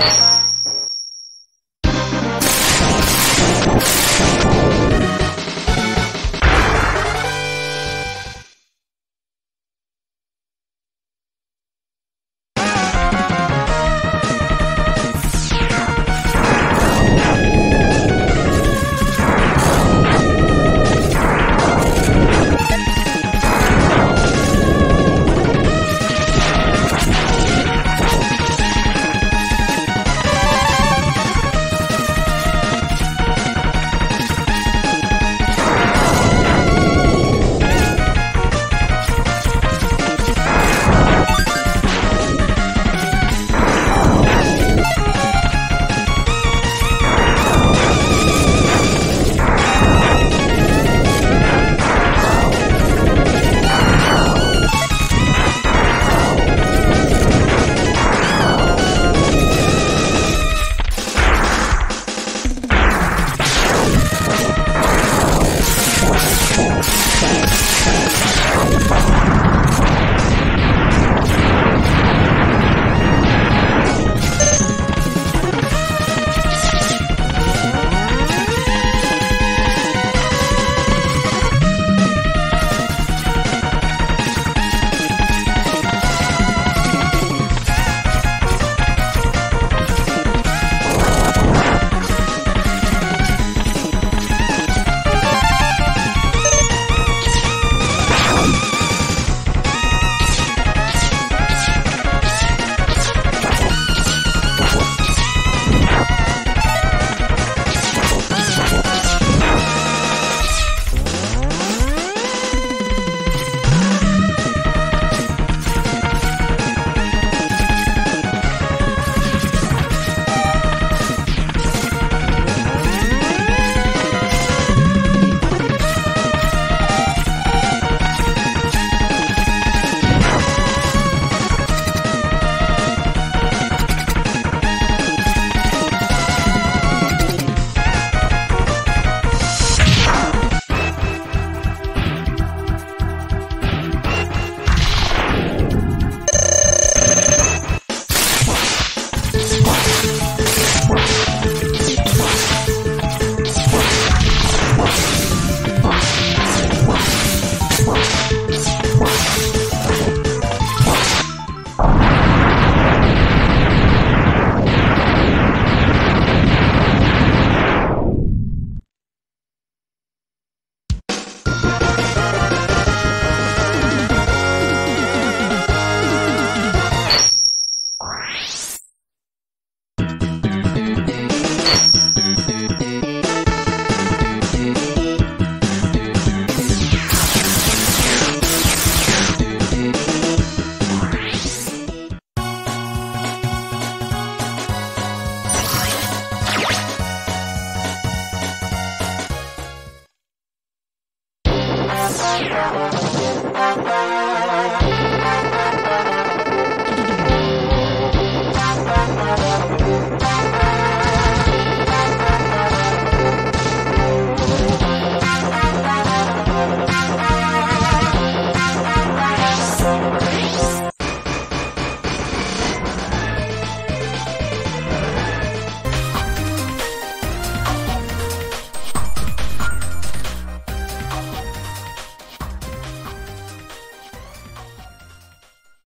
Bye.